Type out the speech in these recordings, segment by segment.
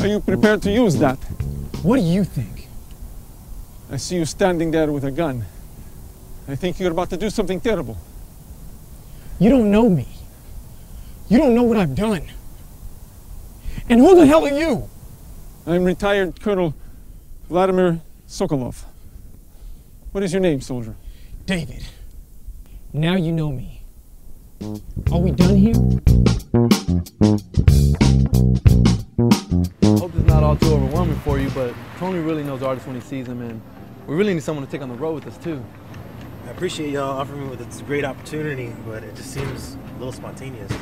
Who's that? What do you think? I see you standing there with a gun. I think you're about to do something terrible. You don't know me. You don't know what I've done. And who the hell are you? I'm retired Colonel Vladimir Sokolov. What is your name, soldier? David. Now you know me. Are we done here? Tony really artists when he sees them, and we really need someone to take on the road with us too. I appreciate y'all offering me with this great opportunity, but it just seems a little spontaneous.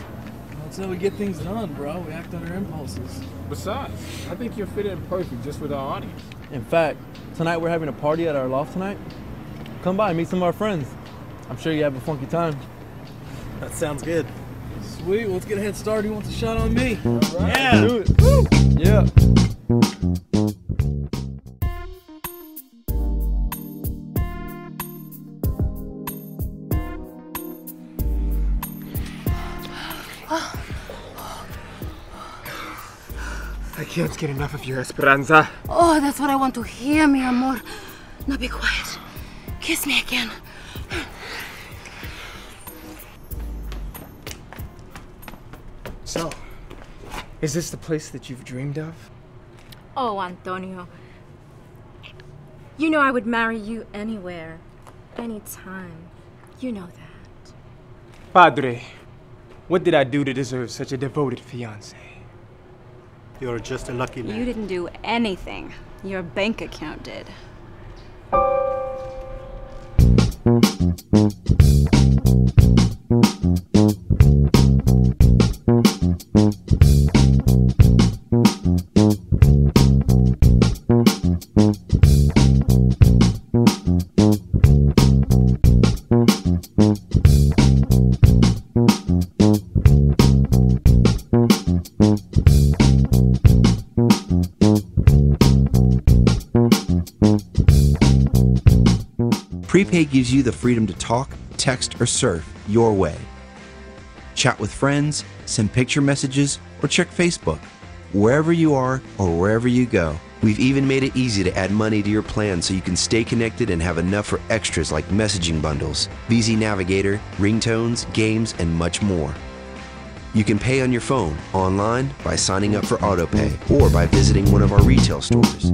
That's how we get things done, bro. We act on our impulses. Besides, I think you'll fit in perfect just with our audience. In fact, tonight we're having a party at our loft tonight. Come by and meet some of our friends. I'm sure you have a funky time. That sounds good. Sweet, let's get a head start. Who wants a shot on me? Yeah. Do it. Woo. Yeah. Can't get enough of your Esperanza. Oh, that's what I want to hear, mi amor. Now be quiet. Kiss me again. So, is this the place that you've dreamed of? Oh, Antonio. You know I would marry you anywhere, anytime. You know that. Padre, what did I do to deserve such a devoted fiance? You're just a lucky man. You didn't do anything. Your bank account did. Prepaid gives you the freedom to talk, text, or surf your way. Chat with friends, send picture messages, or check Facebook. Wherever you are or wherever you go, we've even made it easy to add money to your plan so you can stay connected and have enough for extras like messaging bundles, VZ Navigator, ringtones, games, and much more. You can pay on your phone, online, by signing up for AutoPay, or by visiting one of our retail stores.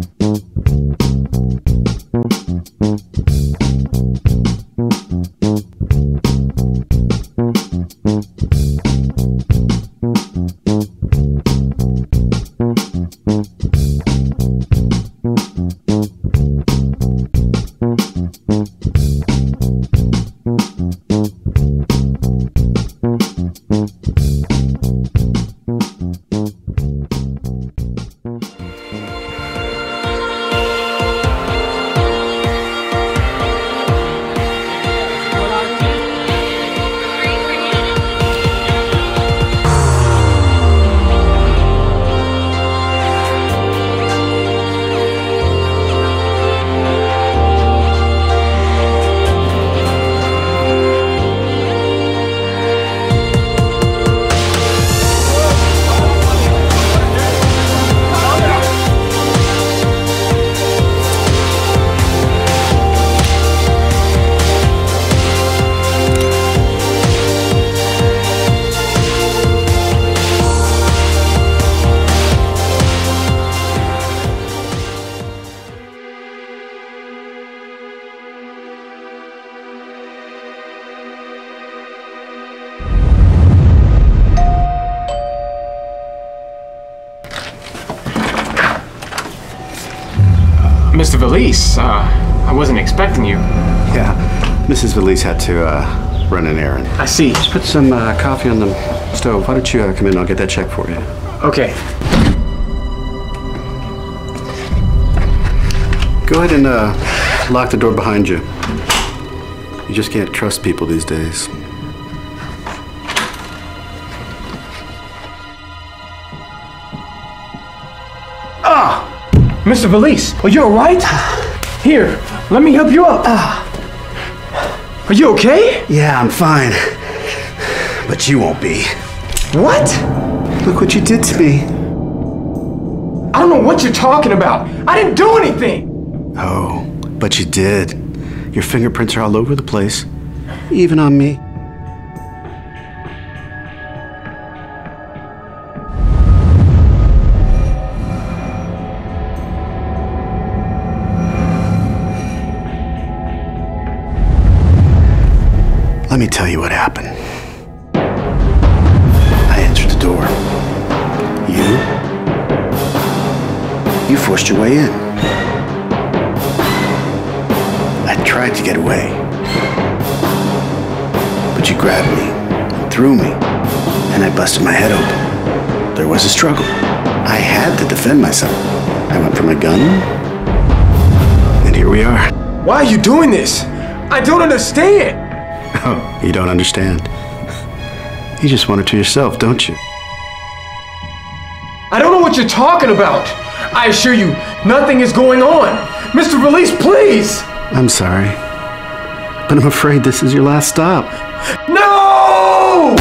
Mr. Valise, uh, I wasn't expecting you. Yeah, Mrs. Valise had to uh, run an errand. I see. Just put some uh, coffee on the stove. Why don't you uh, come in? I'll get that check for you. Okay. Go ahead and uh, lock the door behind you. You just can't trust people these days. Mr. Valise, are you alright? Here, let me help you up. Ah. Are you okay? Yeah, I'm fine. But you won't be. What? Look what you did to me. I don't know what you're talking about. I didn't do anything. Oh, but you did. Your fingerprints are all over the place, even on me. Let me tell you what happened. I entered the door. You? You forced your way in. I tried to get away. But you grabbed me and threw me, and I busted my head open. There was a struggle. I had to defend myself. I went for my gun, and here we are. Why are you doing this? I don't understand. Oh, you don't understand. You just want it to yourself, don't you? I don't know what you're talking about. I assure you, nothing is going on. Mr. Valise, please! I'm sorry. But I'm afraid this is your last stop. No!